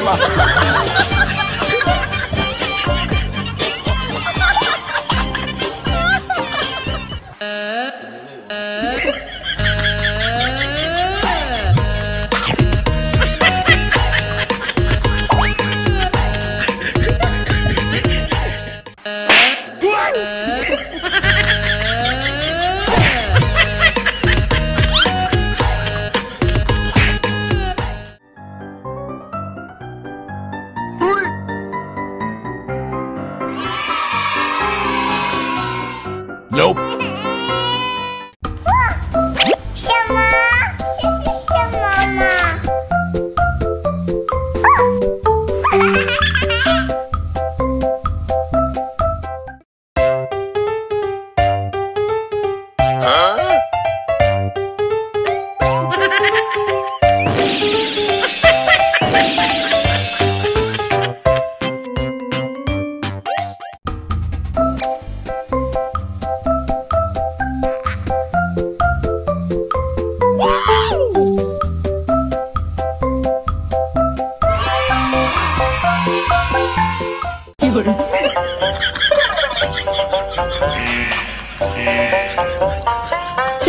哈哈哈 Nope. 什么？这是什么嘛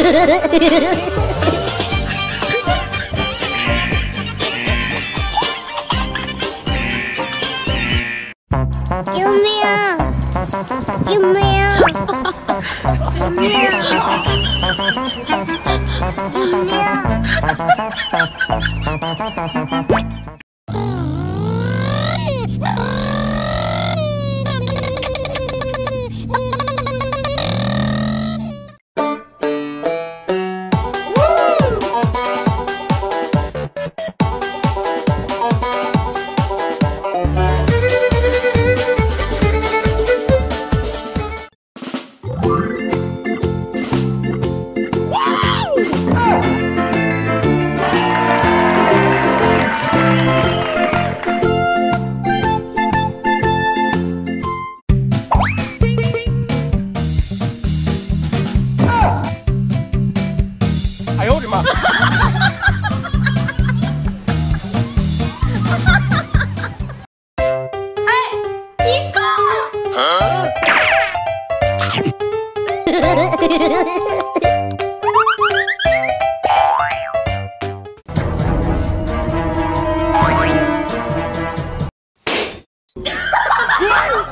Give me Woo!